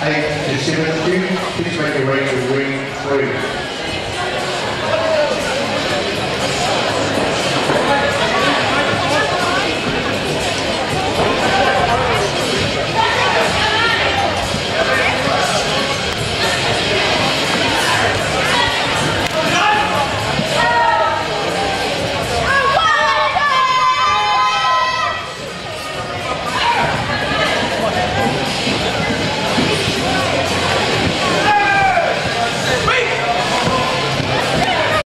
8 to